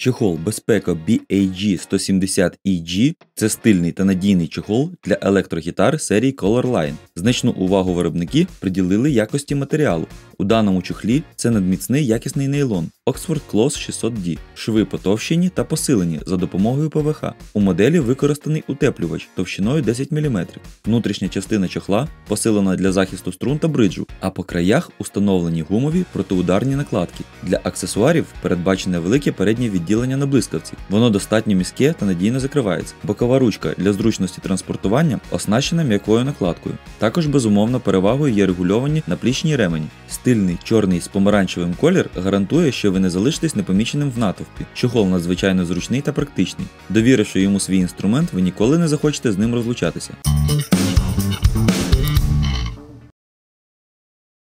Чехол безпека BAG170EG це стильний та надійний чехол для електрогітар серії Colorline. Значну увагу виробники приділили якості матеріалу. У даному чохлі це надміцний якісний нейлон Oxford Close 600D, шви потовщені та посилені за допомогою ПВХ. У моделі використаний утеплювач товщиною 10 мм. Внутрішня частина чохла посилена для захисту струн та бриджу, а по краях установлені гумові протиударні накладки. Для аксесуарів передбачене велике переднє відділення на блискавці. Воно достатньо міське та надійно закривається. Бокова ручка для зручності транспортування оснащена м'якою накладкою. Також безумовно перевагою є регульовані наплічні ремені. Стильний чорний з помаранчевим колір гарантує, що не залишитесь непоміченим в натовпі. Чохол надзвичайно зручний та практичний. Довіривши йому свій інструмент, ви ніколи не захочете з ним розлучатися.